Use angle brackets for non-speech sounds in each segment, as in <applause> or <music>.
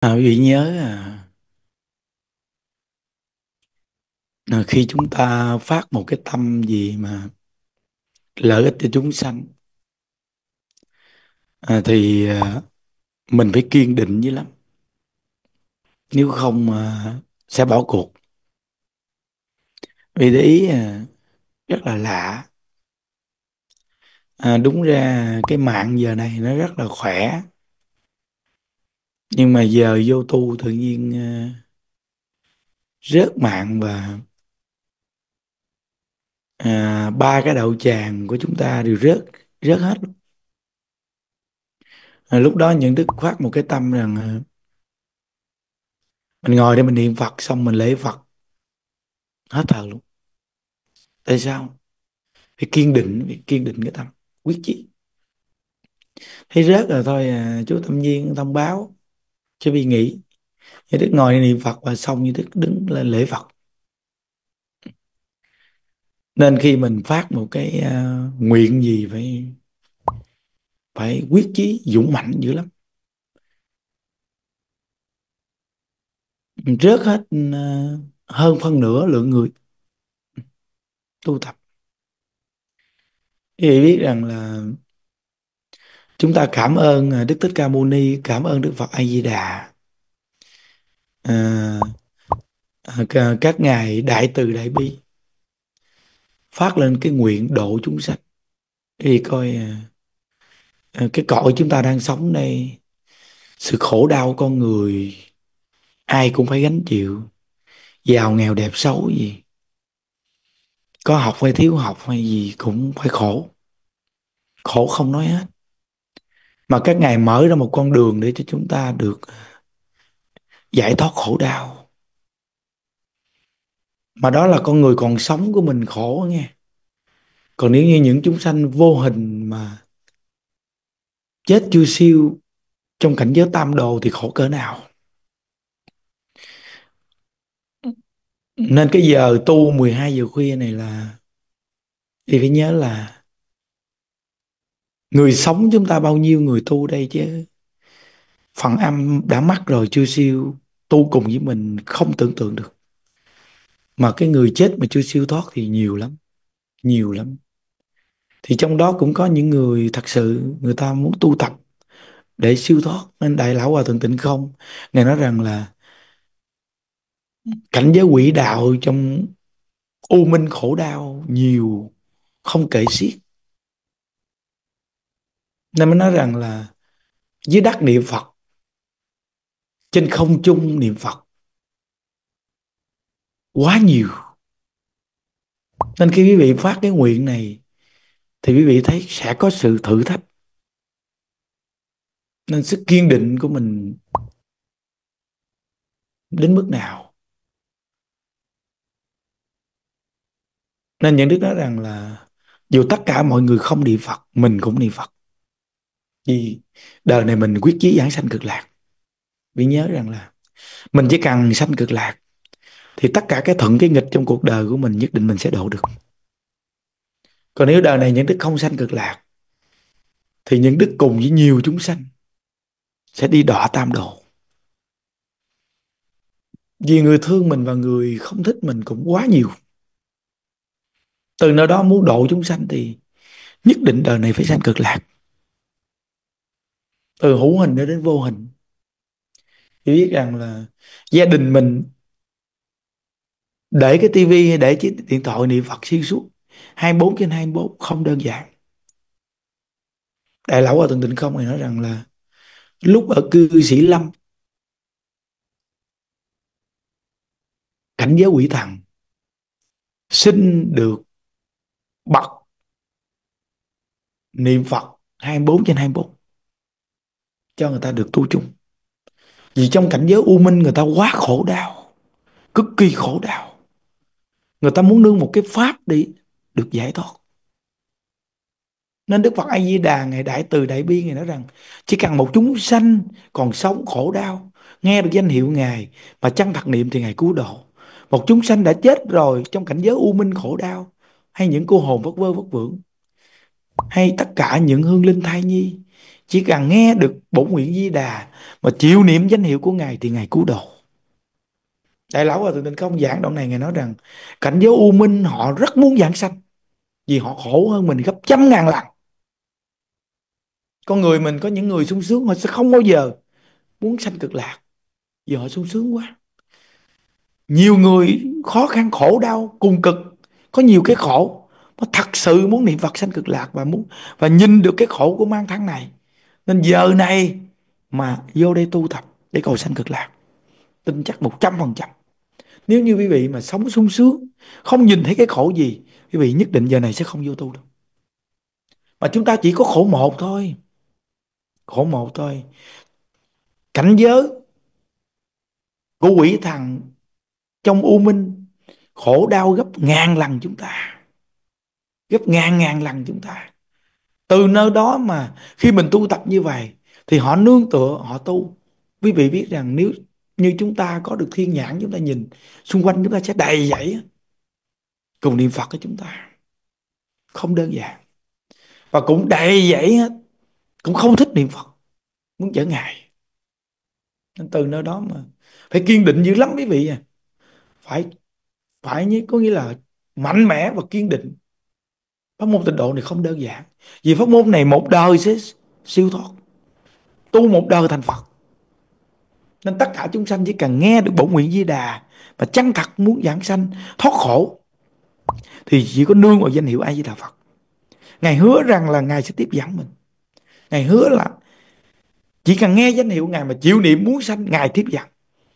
À, quý vị nhớ à, à, khi chúng ta phát một cái tâm gì mà lợi ích cho chúng sanh à, thì à, mình phải kiên định dữ lắm. Nếu không à, sẽ bỏ cuộc. Vì để ý à, rất là lạ. À, đúng ra cái mạng giờ này nó rất là khỏe nhưng mà giờ vô tu tự nhiên uh, rớt mạng và à, ba cái đậu tràng của chúng ta đều rớt rớt hết. À, lúc đó những đức phát một cái tâm rằng uh, mình ngồi đây mình niệm Phật xong mình lễ Phật. Hết thờ luôn. Tại sao? Phải kiên định phải kiên định cái tâm quyết chí. Thấy rớt rồi thôi à, chú tâm nhiên thông báo chứ vì nghĩ như đức ngồi niệm Phật và xong như đức đứng lên lễ Phật. Nên khi mình phát một cái uh, nguyện gì phải phải quyết chí dũng mạnh dữ lắm. Rớt hết uh, hơn phân nửa lượng người tu tập. Thì biết rằng là chúng ta cảm ơn à, Đức Thích Ca Mâu Ni cảm ơn Đức Phật A Di Đà. À, à, các ngài đại từ đại bi phát lên cái nguyện độ chúng sanh. Thì coi à, cái cõi chúng ta đang sống đây sự khổ đau con người ai cũng phải gánh chịu. Giàu nghèo đẹp xấu gì có học hay thiếu học hay gì cũng phải khổ. Khổ không nói hết mà các ngài mở ra một con đường để cho chúng ta được giải thoát khổ đau. Mà đó là con người còn sống của mình khổ nghe. Còn nếu như những chúng sanh vô hình mà chết chưa siêu trong cảnh giới tam đồ thì khổ cỡ nào? Nên cái giờ tu 12 giờ khuya này là thì phải nhớ là người sống chúng ta bao nhiêu người tu đây chứ? Phần âm đã mắc rồi chưa siêu, tu cùng với mình không tưởng tượng được. Mà cái người chết mà chưa siêu thoát thì nhiều lắm nhiều lắm. Thì trong đó cũng có những người thật sự, người ta muốn tu tập để siêu thoát. Nên đại lão hòa thượng tịnh không ngài nói rằng là cảnh giới quỷ đạo trong u minh khổ đau nhiều không kể xiết nên mới nói rằng là dưới đất niệm Phật, trên không trung niệm Phật quá nhiều. Nên khi quý vị phát cái nguyện này thì quý vị thấy sẽ có sự thử thách. Nên sức kiên định của mình đến mức nào? Nên những đức nói rằng là dù tất cả mọi người không niệm Phật, mình cũng niệm Phật vì đời này mình quyết chí giảng sanh cực lạc. Vì nhớ rằng là mình chỉ cần sanh cực lạc, thì tất cả cái thuận, cái nghịch trong cuộc đời của mình nhất định mình sẽ độ được. Còn nếu đời này những đức không sanh cực lạc, thì những đức cùng với nhiều chúng sanh sẽ đi đọa tam độ. Vì người thương mình và người không thích mình cũng quá nhiều. Từ nơi đó muốn độ chúng sanh thì nhất định đời này phải sanh cực lạc từ hữu hình đến vô hình. Thì biết rằng là gia đình mình để cái tivi hay để chiếc điện thoại niệm Phật xuyên suốt 24 trên 24 không đơn giản. Đại lão ở thượng tịnh không thì nói rằng là lúc ở cư sĩ lâm, cảnh giới quỷ thần xin được bật niệm Phật 24 trên 24 cho người ta được tu chung. Vì trong cảnh giới u minh người ta quá khổ đau, cực kỳ khổ đau. Người ta muốn nương một cái pháp đi, được giải thoát. Nên Đức Phật A Di Đà ngày đại từ đại bi ngài nói rằng, chỉ cần một chúng sanh còn sống khổ đau, nghe được danh hiệu ngài mà chân thật niệm thì ngài cứu độ. Một chúng sanh đã chết rồi trong cảnh giới u minh khổ đau, hay những cô hồn vất vơ vất vưởng, hay tất cả những hương linh thai nhi chỉ cần nghe được bổn nguyện di đà mà chịu niệm danh hiệu của ngài thì ngài cứu độ. Đại lão và thượng tịnh không giảng đoạn này ngài nói rằng, cảnh giới u minh họ rất muốn giảng sanh, vì họ khổ hơn mình gấp trăm ngàn lần. Con người mình có những người sung sướng, họ sẽ không bao giờ muốn sanh cực lạc, vì họ sung sướng quá. Nhiều người khó khăn, khổ đau, cùng cực, có nhiều cái khổ nó thật sự muốn niệm Phật sanh cực lạc và muốn, và nhìn được cái khổ của mang tháng này nên giờ này mà vô đây tu tập để cầu sanh cực lạc, tin chắc một trăm phần trăm. Nếu như quý vị mà sống sung sướng, không nhìn thấy cái khổ gì, quý vị nhất định giờ này sẽ không vô tu đâu mà chúng ta chỉ có khổ một thôi. Khổ một thôi. Cảnh giới của quỷ thần trong u minh khổ đau gấp ngàn lần chúng ta. Gấp ngàn ngàn lần chúng ta từ nơi đó mà khi mình tu tập như vậy, thì họ nương tựa, họ tu. Quý vị biết rằng nếu như chúng ta có được thiên nhãn, chúng ta nhìn xung quanh chúng ta sẽ đầy dẫy cùng niệm Phật của chúng ta. Không đơn giản. Và cũng đầy dẫy cũng không thích niệm Phật. Muốn trở ngại. Nên từ nơi đó mà phải kiên định dữ lắm quý vị à. Phải phải như có nghĩa là mạnh mẽ và kiên định pháp môn tịnh độ này không đơn giản vì pháp môn này một đời sẽ siêu thoát tu một đời thành Phật nên tất cả chúng sanh chỉ cần nghe được bổn nguyện di đà và chân thật muốn giảng sanh thoát khổ thì chỉ có nương vào danh hiệu A Di Đà Phật. Ngài hứa rằng là Ngài sẽ tiếp dẫn mình. Ngài hứa là chỉ cần nghe danh hiệu Ngài mà chịu niệm muốn sanh Ngài tiếp dẫn.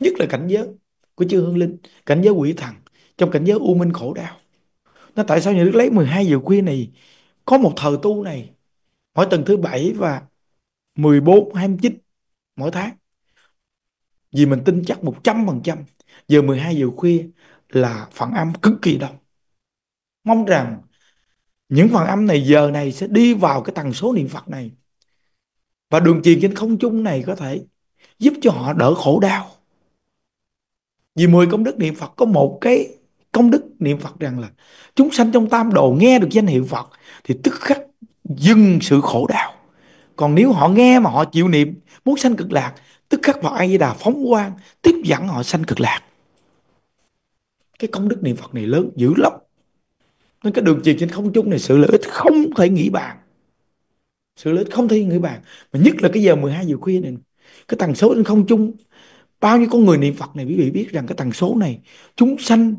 Nhất là cảnh giới của chư hương linh, cảnh giới quỷ thần, trong cảnh giới u minh khổ đau. Nó tại sao nhà Đức lấy 12 giờ khuya này có một thời tu này mỗi tuần thứ bảy và 14, 29 mỗi tháng. Vì mình tin chắc 100% giờ 12 giờ khuya là phản âm cực kỳ đông. Mong rằng những phần âm này giờ này sẽ đi vào cái tần số niệm Phật này. Và đường truyền trên không trung này có thể giúp cho họ đỡ khổ đau. Vì 10 công đức niệm Phật có một cái công đức, niệm Phật rằng là chúng sanh trong tam đồ nghe được danh hiệu Phật thì tức khắc dừng sự khổ đau. Còn nếu họ nghe mà họ chịu niệm, muốn sanh cực lạc, tức khắc vào A Di Đà phóng quang, tiếp dẫn họ sanh cực lạc. Cái công đức niệm Phật này lớn dữ lắm. Nên cái đường truyền trên không trung này, sự lợi ích không thể nghĩ bàn. Sự lợi ích không thể nghĩ bàn. Mà nhất là cái giờ 12 giờ khuya này. Cái tần số trên không trung. Bao nhiêu con người niệm Phật này, quý vị biết rằng cái tần số này. Chúng sanh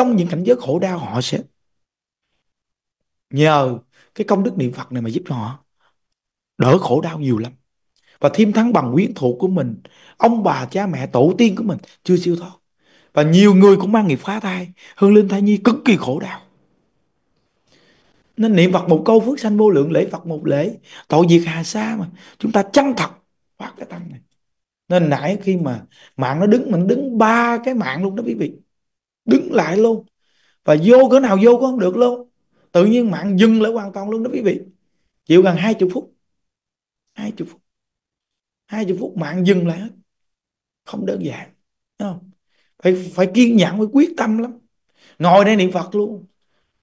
trong những cảnh giới khổ đau họ sẽ nhờ cái công đức niệm Phật này mà giúp cho họ đỡ khổ đau nhiều lắm. Và thêm thắng bằng quyến thuộc của mình, ông bà, cha, mẹ, tổ tiên của mình chưa siêu thoát. Và nhiều người cũng mang nghiệp phá thai, hương linh thai nhi cực kỳ khổ đau. Nên niệm Phật một câu phước sanh vô lượng, lễ Phật một lễ, tội diệt hà sa mà. Chúng ta chân thật phát cái tâm này. Nên nãy khi mà mạng nó đứng, mình đứng ba cái mạng luôn đó quý vị đứng lại luôn. Và vô cỡ nào vô cũng không được luôn. Tự nhiên mạng dừng lại hoàn toàn luôn đó quý vị. Chịu gần hai chục phút. Hai chục phút. Hai chục phút mạng dừng lại hết. Không đơn giản. Không? Phải phải kiên nhẫn, phải quyết tâm lắm. Ngồi đây niệm phật luôn.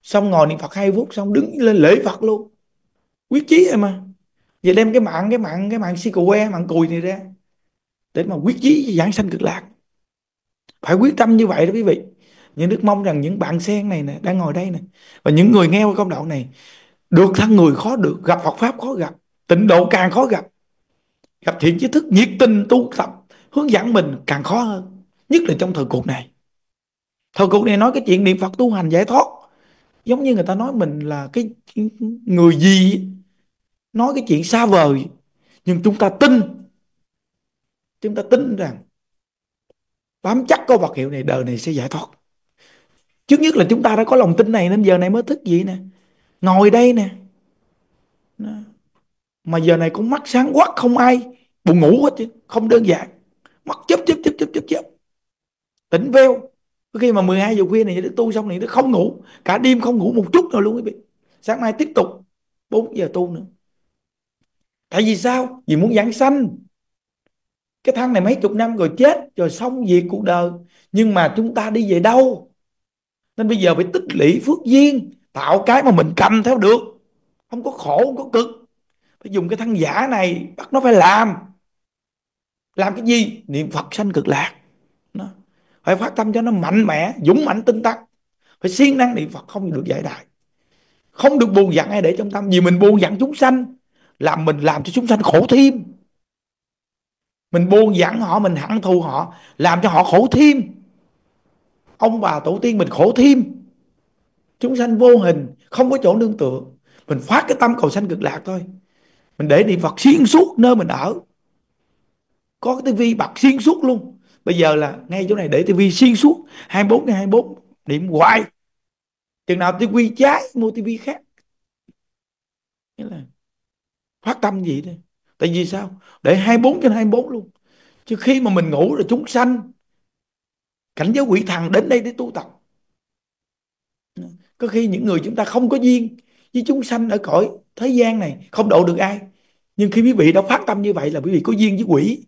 Xong ngồi niệm phật hai phút, xong đứng lên lễ phật luôn. Quyết chí rồi mà. Giờ đem cái mạng cái mạng cái mạng si cù que, mạng cùi này ra. Để mà quyết chí giảng sanh cực lạc. Phải quyết tâm như vậy đó quý vị nhưng đức mong rằng những bạn sen này nè, đang ngồi đây nè, và những người nghe qua công đạo này, được thân người khó được, gặp Phật pháp khó gặp, tịnh độ càng khó gặp. Gặp thiện trí thức, nhiệt tình tu tập, hướng dẫn mình càng khó hơn, nhất là trong thời cuộc này. Thời cuộc này nói cái chuyện niệm Phật tu hành giải thoát, giống như người ta nói mình là cái người gì, nói cái chuyện xa vời, nhưng chúng ta tin, chúng ta tin rằng bám chắc câu vật hiệu này, đời này sẽ giải thoát trước nhất là chúng ta đã có lòng tin này nên giờ này mới thức gì nè. Ngồi đây nè. Mà giờ này con mắt sáng quắc không ai buồn ngủ hết chứ, không đơn giản. Mắt chớp chớp chớp chớp chớp chớp. Tỉnh veo. Khi mà 12 giờ khuya này nó tu xong này nó không ngủ. Cả đêm không ngủ một chút nào luôn quý vị. Sáng mai tiếp tục. 4 giờ tu nữa. Tại vì sao? Vì muốn giảng sanh. Cái thằng này mấy chục năm rồi chết, rồi xong việc cuộc đời. Nhưng mà chúng ta đi về đâu? Nên bây giờ phải tích lũy phước duyên, tạo cái mà mình cầm theo được. Không có khổ, không có cực. Phải dùng cái thân giả này bắt nó phải làm. Làm cái gì? Niệm phật sanh cực lạc. Nó phải phát tâm cho nó mạnh mẽ, dũng mạnh tinh tấn. Phải siêng năng niệm phật không được giải đại. Không được buồn giận ai để trong tâm. Vì mình buồn giận chúng sanh, làm mình làm cho chúng sanh khổ thêm. Mình buồn giận họ, mình hận thù họ, làm cho họ khổ thêm ông bà tổ tiên mình khổ thêm. Chúng sanh vô hình, không có chỗ nương tựa. Mình phát cái tâm cầu sanh cực lạc thôi. Mình để niệm phật xuyên suốt nơi mình ở. Có cái tivi bật xuyên suốt luôn. Bây giờ là ngay chỗ này để tivi xuyên suốt. 24 ngày 24 niệm hoài. Chừng nào tivi cháy, mua tivi khác. Nghĩa là phát tâm gì đây tại vì sao? Để 24 trên 24 luôn. Chứ khi mà mình ngủ rồi chúng sanh cảnh giới quỷ thần đến đây để tu tập. Có khi những người chúng ta không có duyên với chúng sanh ở cõi thế gian này, không độ được ai. Nhưng khi quý vị đã phát tâm như vậy là quý vị có duyên với quỷ.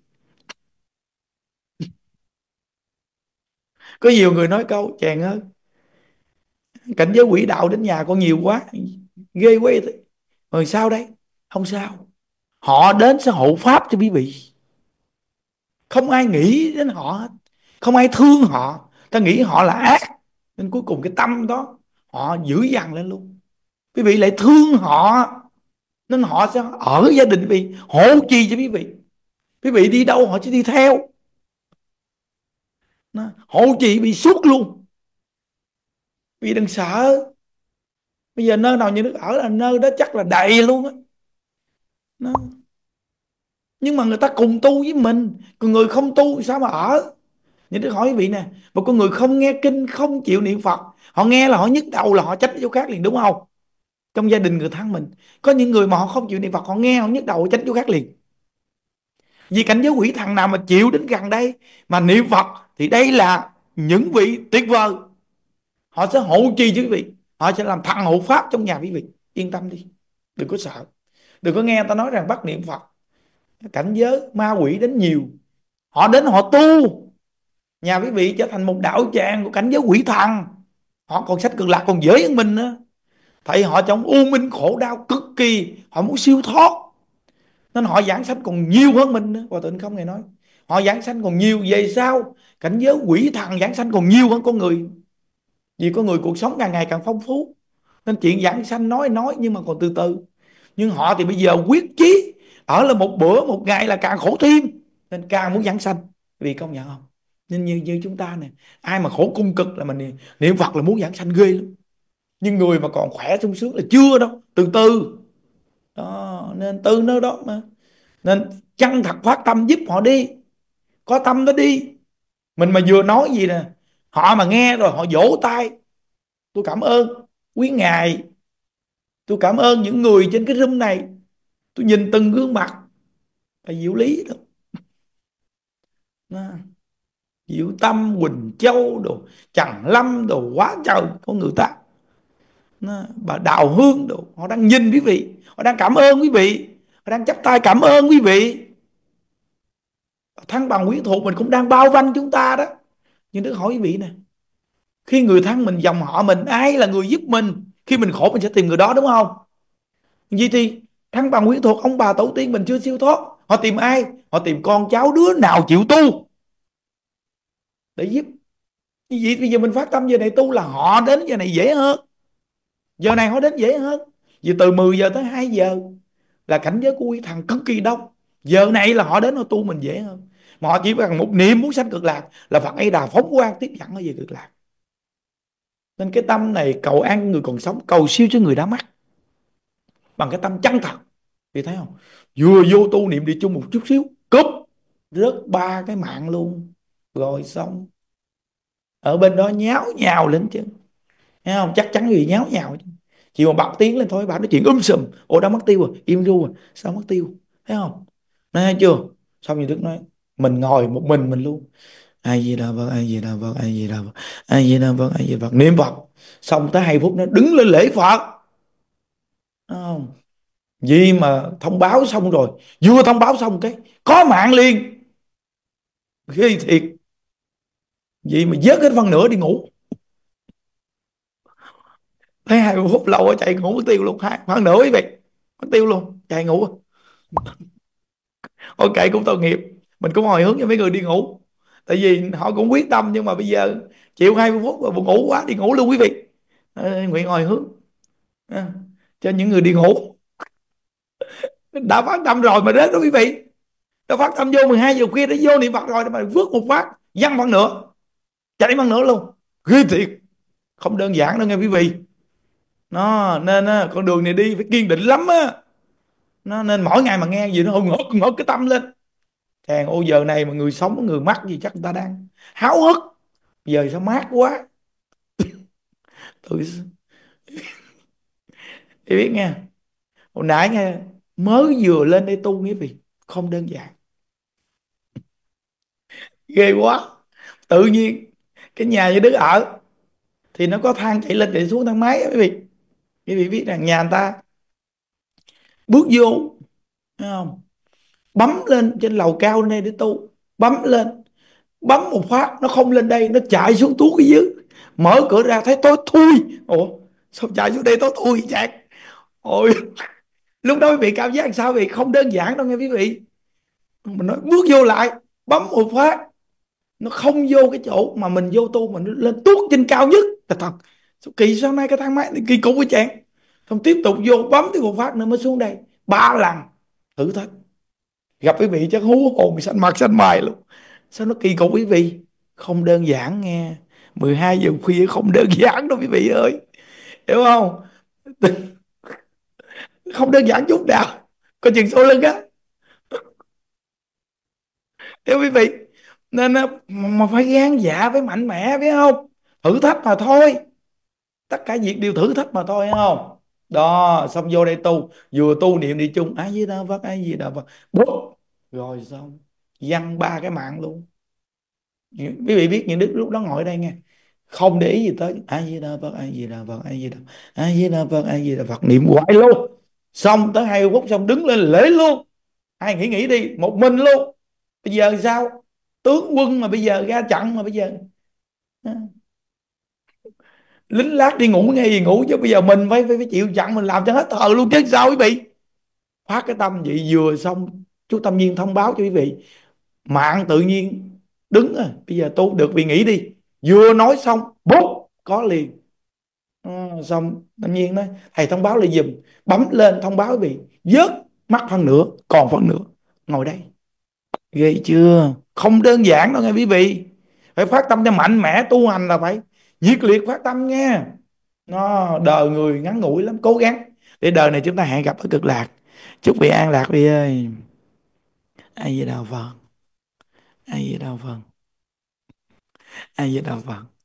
Có nhiều người nói câu, chàng ơi, cảnh giới quỷ đạo đến nhà con nhiều quá, ghê quá vậy rồi sao đây? Không sao. Họ đến sẽ hộ pháp cho quý vị. Không ai nghĩ đến họ hết không ai thương họ. Ta nghĩ họ là ác. Nên cuối cùng cái tâm đó, họ giữ dằn lên luôn. Quý vị lại thương họ, nên họ sẽ ở gia đình vì vị, hộ trì cho quý vị. Quý vị đi đâu họ sẽ đi theo. Hộ trì bị suốt luôn. Vì đừng sợ. Bây giờ nơi nào như nước ở là nơi đó chắc là đầy luôn á. Nhưng mà người ta cùng tu với mình. Còn người không tu sao mà ở? Những đức hỏi quý vị nè một con người không nghe kinh, không chịu niệm phật, họ nghe là họ nhức đầu, là họ trách chỗ khác liền đúng không? Trong gia đình người thân mình, có những người mà họ không chịu niệm phật, họ nghe, họ nhức đầu, họ chỗ khác liền. Vì cảnh giới quỷ thần nào mà chịu đến gần đây mà niệm phật thì đây là những vị tuyệt vời. Họ sẽ hộ trì cho quý vị, họ sẽ làm thằng hộ pháp trong nhà quý vị. Yên tâm đi, đừng có sợ. Đừng có nghe người ta nói rằng bắt niệm phật, cảnh giới ma quỷ đến nhiều, họ đến họ tu nhà quý vị trở thành một đạo tràng của cảnh giới quỷ thần. Họ còn sách cực lạc còn dễ hơn mình nữa. Tại họ trong u minh khổ đau cực kỳ. Họ muốn siêu thoát. Nên họ giảng sanh còn nhiều hơn mình nữa. Hòa tịnh không nghe nói. Họ giảng sanh còn nhiều. Về sao cảnh giới quỷ thần giảng sanh còn nhiều hơn con người. Vì con người cuộc sống càng ngày càng phong phú. Nên chuyện giảng sanh nói nói nhưng mà còn từ từ. Nhưng họ thì bây giờ quyết chí ở là một bữa, một ngày là càng khổ thêm. Nên càng muốn giảng sanh. Vì công nhận không? Nên như như chúng ta nè ai mà khổ cung cực là mình niệm, niệm Phật là muốn giảng sanh ghê lắm. Nhưng người mà còn khỏe sung sướng là chưa đâu từ từ. Đó nên từ nơi đó mà. Nên chân thật phát tâm giúp họ đi. Có tâm đó đi. Mình mà vừa nói gì nè họ mà nghe rồi họ vỗ tay. Tôi cảm ơn quý ngài. Tôi cảm ơn những người trên cái room này. Tôi nhìn từng gương mặt. Là diệu lý đó diệu tâm, quỳnh châu đồ trần lâm đồ, quá trời có người ta. Bà đào hương đồ, họ đang nhìn quý vị, họ đang cảm ơn quý vị, họ đang chắp tay cảm ơn quý vị. Thăng bằng quyến thuộc mình cũng đang bao quanh chúng ta đó. Nhưng đức hỏi quý vị nè, khi người thân mình dòng họ mình, ai là người giúp mình khi mình khổ mình sẽ tìm người đó, đúng không? Vậy thì thăng bằng quyến thuộc, ông bà tổ tiên mình chưa siêu thoát. Họ tìm ai? Họ tìm con cháu đứa nào chịu tu để giúp như vậy, bây giờ mình phát tâm giờ này tu là họ đến giờ này dễ hơn. Giờ này họ đến dễ hơn. Vì từ 10 giờ tới 2 giờ là cảnh giới của quý thằng cực kỳ đông. Giờ này là họ đến họ tu mình dễ hơn. Mà họ chỉ cần một niệm muốn sanh cực lạc là Phật ấy đà phóng quang tiếp dẫn ở về cực lạc. Nên cái tâm này cầu an người còn sống, cầu siêu cho người đã mất bằng cái tâm chân thật. Thì thấy không? Vừa vô tu niệm đi chung một chút xíu, cúp, rớt ba cái mạng luôn rồi xong. Ở bên đó nháo nhào lên chứ. Thấy không? Chắc chắn gì nháo nhào chứ. Chỉ mà bật tiếng lên thôi bà nói chuyện um sùm. Ồ đã mất tiêu rồi im ru rồi sao mất tiêu? Thấy không? Thấy chưa? Xong như đức nói, mình ngồi một mình mình luôn. Ai gì đà phật ai gì đà phật ai gì đà phật ai gì đà phật ai gì vật niệm phật. Xong tới hai phút nó đứng lên lễ phật. Không? Vì mà thông báo xong rồi. Vừa thông báo xong cái, có mạng liền. Ghê thiệt vì mà dớt hết phân nửa đi ngủ. Thấy hai phút lâu chạy ngủ mất tiêu luôn. Hai phân nửa quý vị mất tiêu luôn. Chạy ngủ. <laughs> Ok cũng tội nghiệp. Mình cũng hồi hướng cho mấy người đi ngủ. Tại vì họ cũng quyết tâm nhưng mà bây giờ chịu 20 phút rồi buồn ngủ quá đi ngủ luôn quý vị. Ờ, à, nguyện hồi hướng à, ờ, cho những người đi ngủ. <laughs> Đã phát tâm rồi mà đến đó quý vị. Đã phát tâm vô 12 giờ khuya đã vô niệm Phật rồi mà vước một phát văng phần nữa chạy phần nữa luôn. Ghê thiệt. Không đơn giản đâu nghe quý vị. Nó nên á, con đường này đi phải kiên định lắm á. Nó nên mỗi ngày mà nghe gì nó hùng hực cái tâm lên. Chàng ô giờ này mà người sống người mắc gì chắc người ta đang háo hức. Giờ sao mát quá. <laughs> Tôi thì <laughs> biết nghe. Hồi nãy nghe mới vừa lên đây tu nghĩa vì không đơn giản. <laughs> Ghê quá. Tự nhiên cái nhà như đức ở thì nó có thang chạy lên chạy xuống thang máy quý vị. Quý vị biết rằng nhà người ta bước vô không? Bấm lên trên lầu cao lên đây để tu, bấm lên, bấm một phát nó không lên đây, nó chạy xuống tuốt cái dưới. Mở cửa ra thấy tối thui. Ủa, sao chạy xuống đây tối thui chạy ôi, <laughs> lúc đó quý vị cảm giác sao vì không đơn giản đâu nghe quý vị. Mình nói bước vô lại, bấm một phát nó không vô cái chỗ mà mình vô tu mình lên tuốt trên cao nhất. Là thật. Sao kỳ sau nay cái thang máy kỳ cục với chàng. Không tiếp tục vô bấm cái một phát nữa mới xuống đây. Ba lần. Thử thách. Gặp quý vị chắc hú hồn xanh mặt xanh mày luôn. Sao nó kỳ cục quý vị? Không đơn giản nghe. 12 giờ khuya không đơn giản đâu quý vị ơi. Hiểu không? <laughs> Không đơn giản chút nào. Có chừng số lưng á. Hiểu quý vị? Nên mà phải gan dạ phải mạnh mẽ, phải không? Thử thách mà thôi. Tất cả việc đều thử thách mà thôi, phải không? Đó, xong vô đây tu. Vừa tu niệm đi chung ai với đà phật ai gì đâu phật. Bút rồi xong. Văng ba cái mạng luôn. Quý vị biết những đức lúc đó ngồi đây nghe. Không để ý gì tới ai với đà phật ai gì đâu phật ai gì đâu. ai với đà phật ai gì đà phật. Niệm hoài luôn. Xong tới hai phút xong đứng lên lễ luôn. Ai nghĩ nghĩ đi, một mình luôn. Bây giờ sao? Tướng quân mà bây giờ ra trận mà bây giờ. Lính lát đi ngủ nghe gì ngủ chứ bây giờ mình phải phải, phải chịu chặn mình làm cho hết thờ luôn chứ sao quý vị? Phát cái tâm vậy vừa xong chú tâm nhiên thông báo cho quý vị. Mạng tự nhiên đứng à bây giờ tu được vì nghĩ đi. Vừa nói xong bút có liền. À, xong tâm nhiên nói thầy thông báo lại dùm. Bấm lên thông báo quý vị. Vớt mắt phân nửa còn phân nửa ngồi đây. Ghê chưa? Không đơn giản đâu nghe quý vị. Phải phát tâm cho mạnh mẽ, tu hành là phải nhiệt liệt phát tâm nghe nó, đời người ngắn ngủi lắm, cố gắng. Để đời này chúng ta hẹn gặp ở cực lạc. Chúc vị an lạc vị ơi. Ai vậy đạo phật. Ai vậy đạo phật. Ai vậy đạo phật.